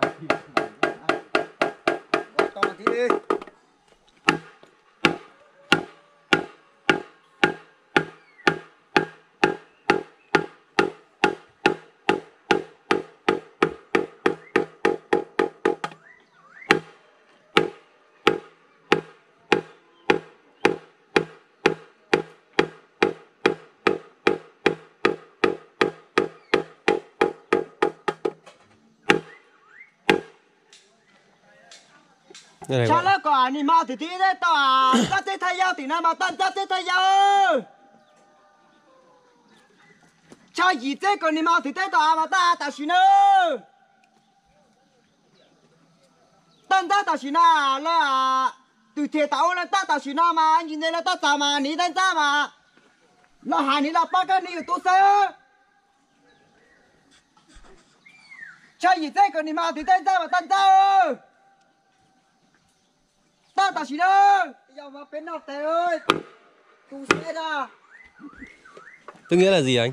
to tí đi. Bạn. là quả ni mà thì tí đấy à Chắc thế thay nhau thì nào mà tân chắc thế thay nhau. Chả gì thế còn ni mà thì thế tao à mà ta ta xin ơ. Tân ta ta xin à là Từ thiệt tao là ta ta xin à mà Nhìn đây là ta ta mà ni tân ta mà. Là hà ni là ba cái ni tôi sao Chả gì thế còn ni mà thì thế ta mà tân ta ơi ta ta xin ơi giờ mà bên nào tè ơi? Tu sẽ ra. Tức nghĩa là gì anh?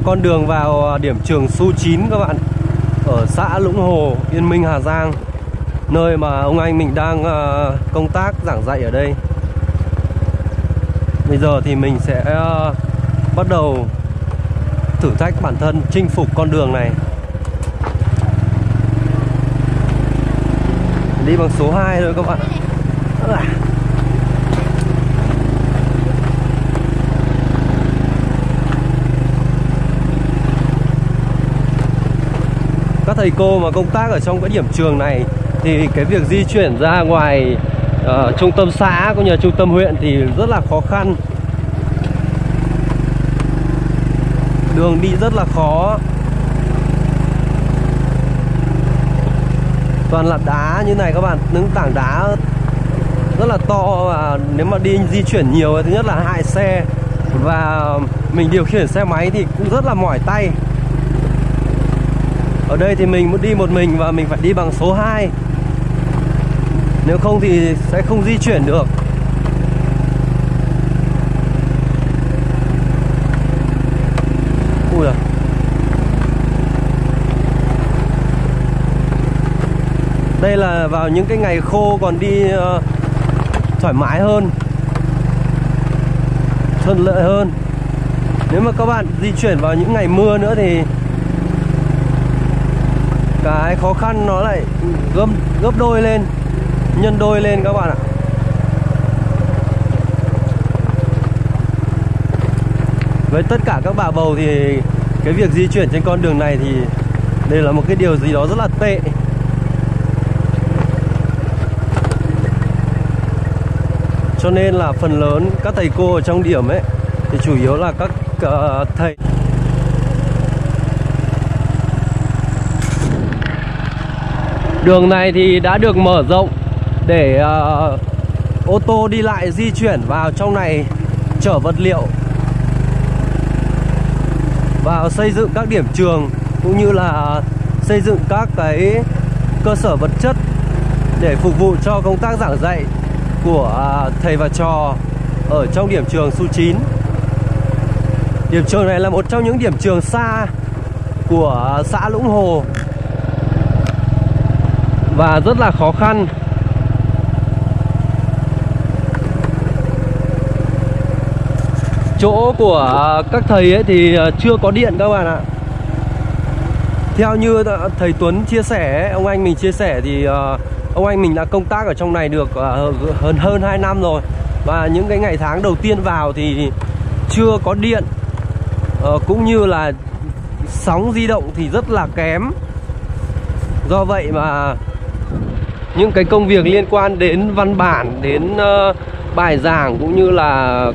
Là con đường vào ờ, điểm trường Su 9 các bạn. Ở xã Lũng Hồ, Yên Minh, Hà Giang. Nơi mà ông anh mình đang ờ, công tác giảng dạy ở đây. Bây giờ thì mình sẽ ờ, bắt đầu thử thách bản thân chinh phục con đường này. Đi bằng số 2 thôi các bạn các thầy cô mà công tác ở trong cái điểm trường này thì cái việc di chuyển ra ngoài uh, trung tâm xã cũng như là trung tâm huyện thì rất là khó khăn. Đường đi rất là khó. Toàn là đá như này các bạn những tảng đá rất là to và nếu mà đi di chuyển nhiều thứ nhất là hại xe và mình điều khiển xe máy thì cũng rất là mỏi tay ở đây thì mình muốn đi một mình và mình phải đi bằng số 2 Nếu không thì sẽ không di chuyển được. Ui à Đây là vào những cái ngày khô còn đi ờ, thoải mái hơn. Thuận lợi hơn. Nếu mà các bạn di chuyển vào những ngày mưa nữa thì cái khó khăn nó lại gấp gấp đôi lên nhân đôi lên các bạn ạ. Với tất cả các bà bầu thì cái việc di chuyển trên con đường này thì đây là một cái điều gì đó rất là tệ. Cho nên là phần lớn các thầy cô ở trong điểm ấy thì chủ yếu là các uh, thầy Đường này thì đã được mở rộng để uh, ô tô đi lại di chuyển vào trong này chở vật liệu vào xây dựng các điểm trường cũng như là xây dựng các cái cơ sở vật chất để phục vụ cho công tác giảng dạy của à, thầy và trò ở trong điểm trường Su 9. Điểm trường này là một trong những điểm trường xa của à, xã Lũng Hồ và rất là khó khăn. Chỗ của à, các thầy ấy thì à, chưa có điện các bạn ạ. Theo như thầy Tuấn chia sẻ ông anh mình chia sẻ thì à, ông anh mình đã công tác ở trong này được hơn hơn 2 năm rồi. Và những cái ngày tháng đầu tiên vào thì chưa có điện. Ờ, cũng như là sóng di động thì rất là kém. Do vậy mà những cái công việc liên quan đến văn bản đến uh, bài giảng cũng như là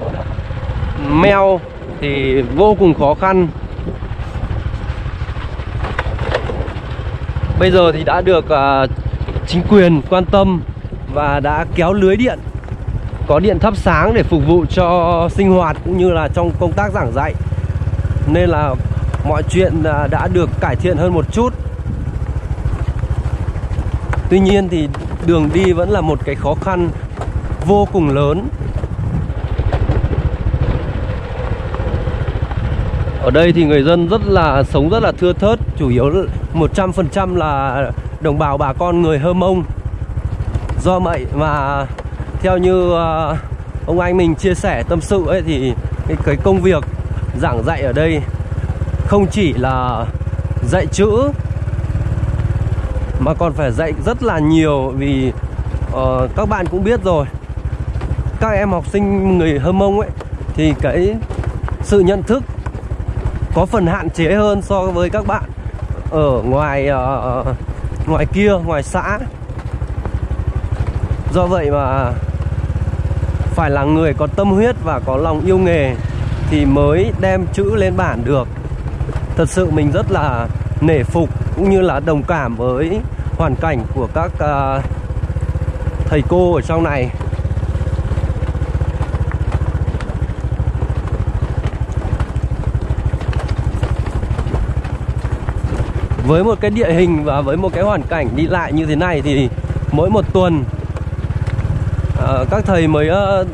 mail thì vô cùng khó khăn. Bây giờ thì đã được uh, chính quyền quan tâm và đã kéo lưới điện có điện thắp sáng để phục vụ cho sinh hoạt cũng như là trong công tác giảng dạy. Nên là mọi chuyện ờ, đã được cải thiện hơn một chút. Tuy nhiên thì đường đi vẫn là một cái khó khăn vô cùng lớn. Ở đây thì người dân rất là sống rất là thưa thớt Chủ yếu 100% là đồng bào bà con người Hơ Mông. Do vậy mà theo như ờ, ông anh mình chia sẻ tâm sự ấy Thì cái, cái công việc giảng dạy ở đây không chỉ là dạy chữ mà còn phải dạy rất là nhiều vì uh, các bạn cũng biết rồi. Các em học sinh người hơ mông ấy thì cái sự nhận thức có phần hạn chế hơn so với các bạn ở ngoài uh, ngoài kia ngoài xã. Do vậy mà phải là người có tâm huyết và có lòng yêu nghề thì mới đem chữ lên bản được. Thật sự mình rất là nể phục cũng như là đồng cảm với hoàn cảnh của các uh, thầy cô ở trong này. Với một cái địa hình và với một cái hoàn cảnh đi lại như thế này thì mỗi một tuần uh, các thầy mới uh,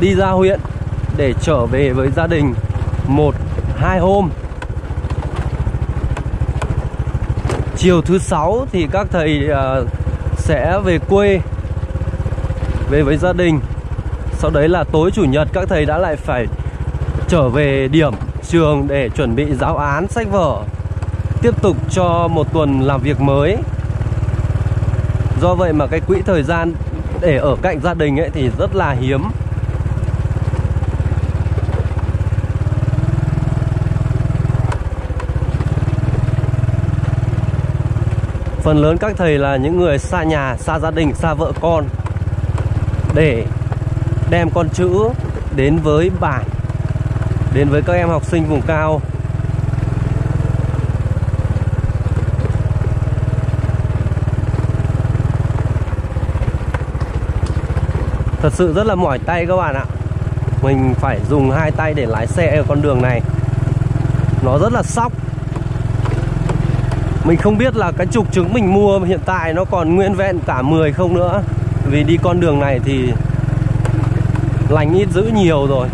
đi ra huyện để trở về với gia đình một hai hôm. Chiều thứ sáu thì các thầy uh, sẽ về quê về với gia đình. Sau đấy là tối chủ nhật các thầy đã lại phải trở về điểm trường để chuẩn bị giáo án sách vở tiếp tục cho một tuần làm việc mới. Do vậy mà cái quỹ thời gian để ở cạnh gia đình ấy thì rất là hiếm. Phần lớn các thầy là những người xa nhà, xa gia đình, xa vợ con Để đem con chữ đến với bản Đến với các em học sinh vùng cao. Thật sự rất là mỏi tay các bạn ạ. Mình phải dùng hai tay để lái xe ở con đường này. Nó rất là sóc mình không biết là cái trục trứng mình mua hiện tại nó còn nguyên vẹn cả 10 không nữa. Vì đi con đường này thì lành ít giữ nhiều rồi.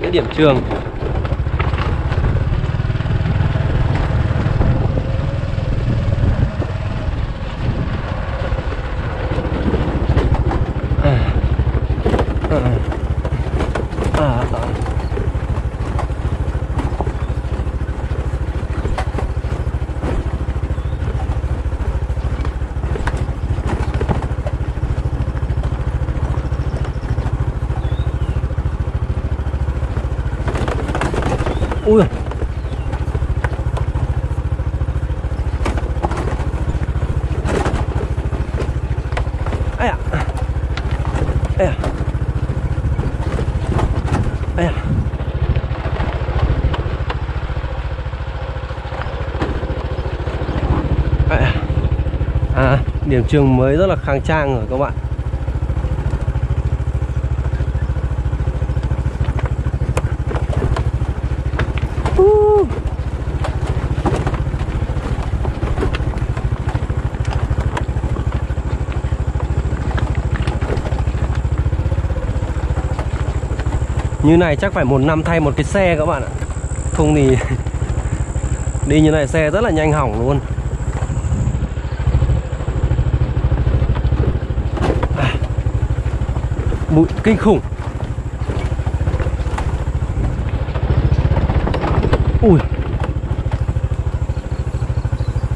Cái điểm trường ui ai à ai à. À. à. À điểm trường mới rất là khang trang rồi các bạn. Như này chắc phải một năm thay một cái xe các bạn ạ. Không thì Đi như này xe rất là nhanh hỏng luôn. À. Bụi kinh khủng. Ui.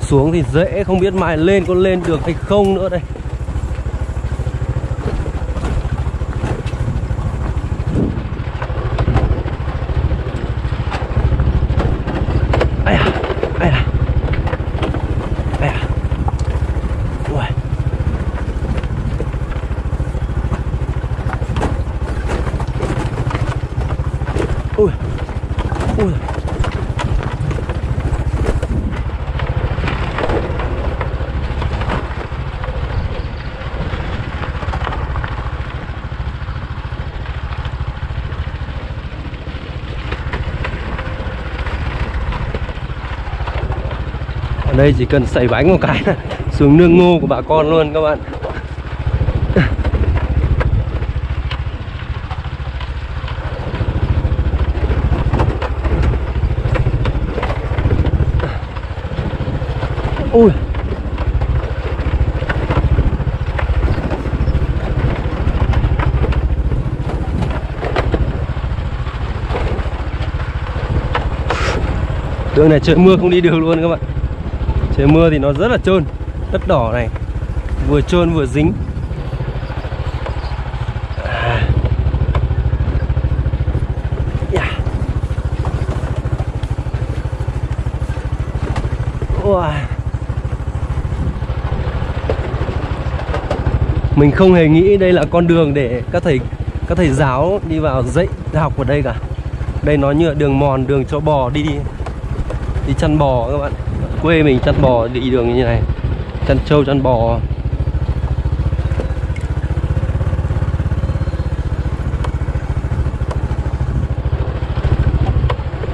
Xuống thì dễ Không biết mai lên có lên được hay không nữa đây. Ui. Ui. Ở đây chỉ cần sẩy bánh một cái là xuống nương ngô của bà con luôn các bạn. Ui. Đường này trời mưa không đi được luôn các bạn. Trời mưa thì nó rất là trơn, đất đỏ này. Vừa trơn vừa dính. Mình không hề nghĩ đây là con đường để các thầy các thầy giáo đi vào dạy học ở đây cả. Đây nó như là đường mòn, đường cho bò đi đi đi chăn bò các bạn. Quê mình chăn bò đi đường như này. Chăn trâu chăn bò.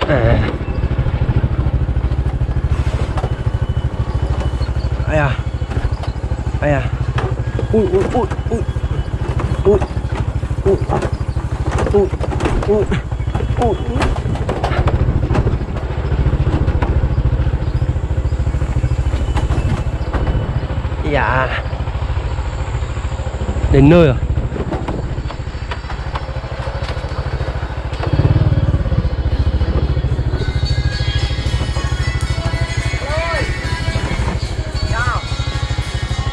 À. Ai à Ai à Ui ui ui ui. Ui Ui Ui Ui Ui. Dạ. Đến nơi rồi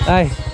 Đây.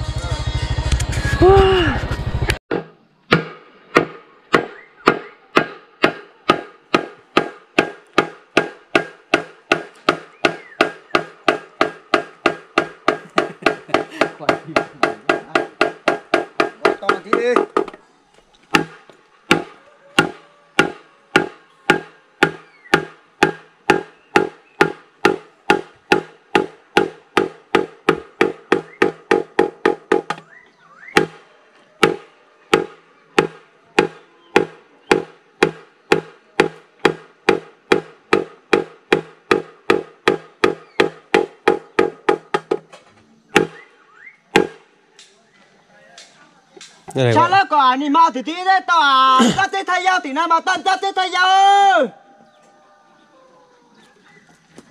Cha là có anh mà thì tí đấy tao à ta thế thay nhau thì nào mà tan ta thế thay nhau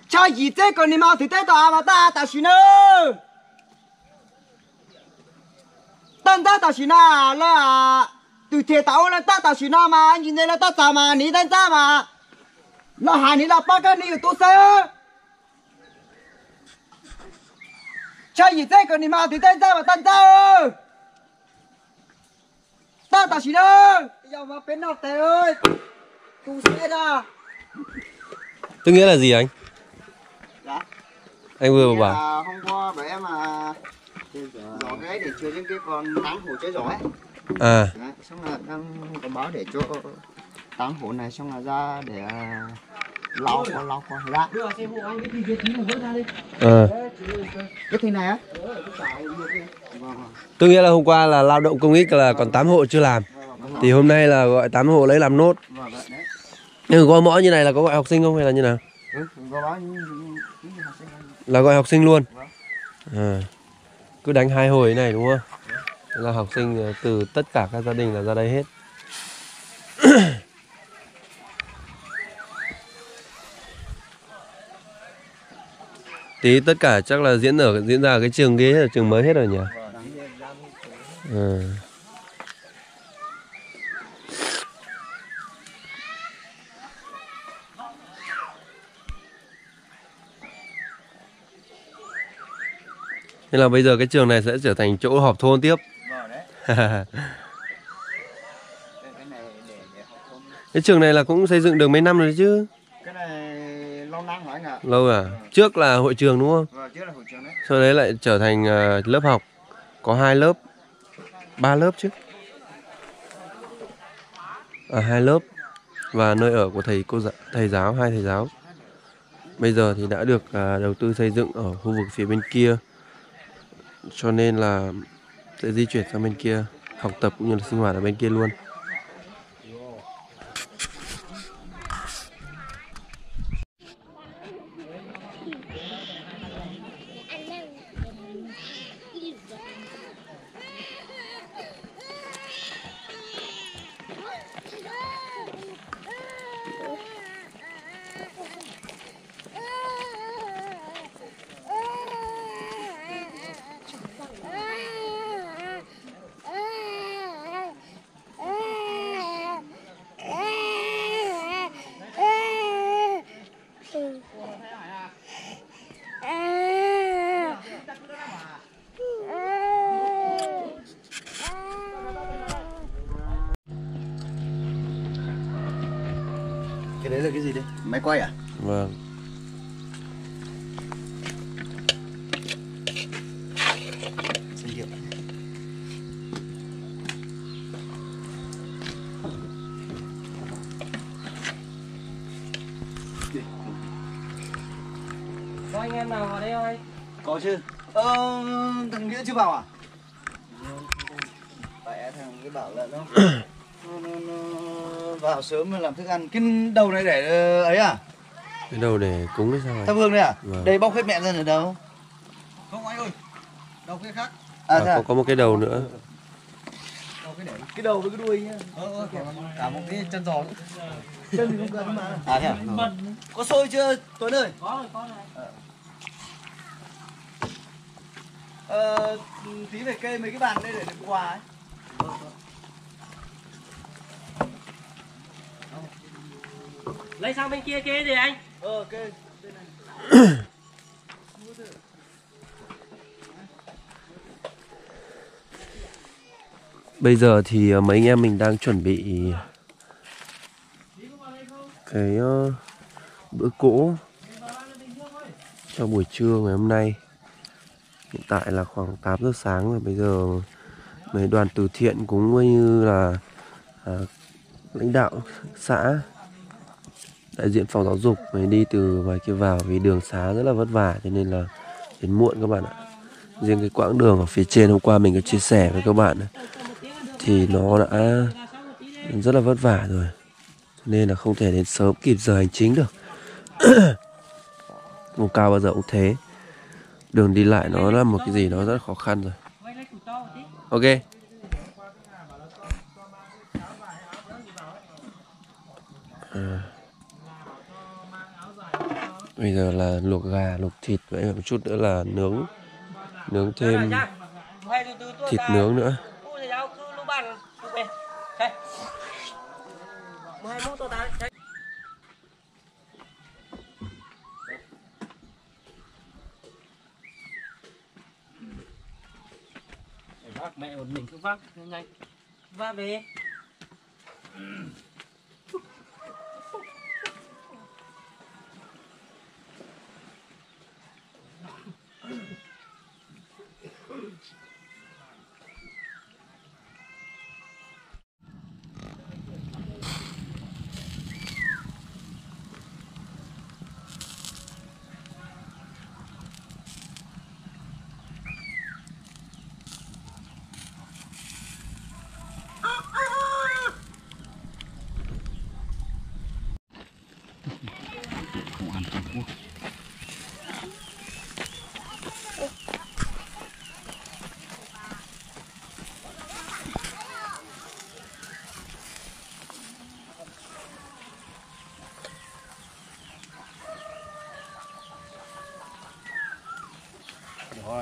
cha gì thế còn anh mà thì thế tao à mà ta ta xin ơ. Tan ta ta xin à là từ thế tao là ta ta xin à mà anh nhìn đây là ta ta mà ní tan ta mà. Là hà ní là ba cái ní tôi sao cha gì thế còn anh mà thì thế ta mà tan ta ơ ta ta ơi bây giờ mà bên nào tè ơi. Tu xe ra. Tức nghĩa là gì anh? dạ. Anh vừa bảo là hôm qua bé mà giỏ cái để chừa những cái con táng hổ chơi giỏ ấy. À. Đấy, xong là đang có báo để cho táng hổ này xong là ra để à, lau qua lau qua ra Ờ. Cái thing này á? Tức nghĩa là hôm qua là lao động công ích là còn 8 hộ chưa làm. Thì hôm nay là gọi 8 hộ lấy làm nốt. Vâng vậy đấy. Nhưng gõ mõ như này là có gọi học sinh không hay là như nào? ừ. Là gọi học sinh luôn. Vâng. à. Cứ đánh hai hồi thế này đúng không? Là học sinh ờ, từ tất cả các gia đình là ra đây hết tí tất cả chắc là diễn ở diễn ra ở cái trường ghế ở trường mới hết rồi nhỉ? Ừ. nên là bây giờ cái trường này sẽ trở thành chỗ họp thôn tiếp. Cái trường này là cũng xây dựng được mấy năm rồi chứ? Lâu à? Trước là hội trường đúng không? vâng trước là hội trường đấy Sau đấy lại trở thành ờ, lớp học. Có hai lớp, ba lớp chứ. À, hai lớp và nơi ở của thầy cô giáo, thầy giáo hai thầy giáo. Bây giờ thì đã được à, đầu tư xây dựng ở khu vực phía bên kia. Cho nên là sẽ di chuyển sang bên kia học tập cũng như là sinh hoạt ở bên kia luôn. Cái đấy là cái gì đấy máy quay à? Vâng. Có anh em nào vào đây không anh? có chứ. Ờ thằng nghĩa chưa vào à? Phải thằng cái bảo là nó, vào sớm làm thức ăn cái đầu này để ờ, ấy à Cái đầu để cúng hay sao thắp hương đấy à Vâng. đây bóc hết mẹ ra ở đâu Không anh ơi. Đâu cái khác. à, À, à? có, có một cái đầu nữa. Cái để. cái đầu với cái đuôi nhá Ờ ờ cả một cái chân giò nữa. chân thì không cần mà à thế à có sôi chưa tuấn ơi Có rồi, có rồi. ờ tí phải kê mấy cái bàn đây để đựng quà ấy Lấy sang bên kia kia gì anh? ờ kê Bây giờ thì ờ, mấy anh em mình đang chuẩn bị cái ờ, bữa cỗ cho buổi trưa ngày hôm nay. Hiện tại là khoảng 8 giờ sáng rồi bây giờ mấy đoàn từ thiện cũng như là à, lãnh đạo xã đại diện phòng giáo dục mới đi từ ngoài kia vào vì đường xá rất là vất vả, cho nên là đến muộn các bạn ạ. Riêng cái quãng đường ở phía trên hôm qua mình có chia sẻ với các bạn thì nó đã rất là vất vả rồi nên là không thể đến sớm kịp giờ hành chính được vùng cao bao giờ cũng thế đường đi lại nó là một cái gì đó rất là khó khăn rồi ok À bây giờ là luộc gà luộc thịt vậy một chút nữa là nướng nướng thêm thịt nướng nữa Ui, thầy giáo cứ lúc bàn chụp về. Đây. 21 tôi tán. Đây. Để vác mẹ một mình cứ vác nhanh nhanh. Vác về.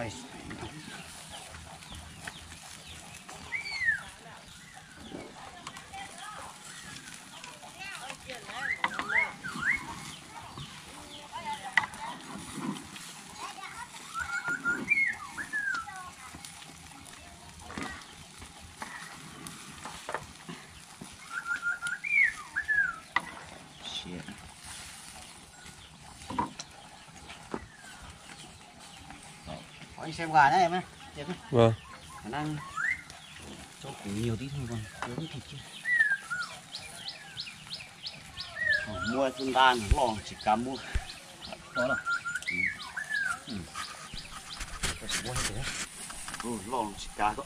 가만히 있어. Rồi anh xem gà nhá em ơi. Vâng. Khả năng cho củ nhiều tí thôi còn lớn thịt chứ. Ờ, mua xuân đan lò chỉ cá mua. Đó là ừ, lò chỉ cá đó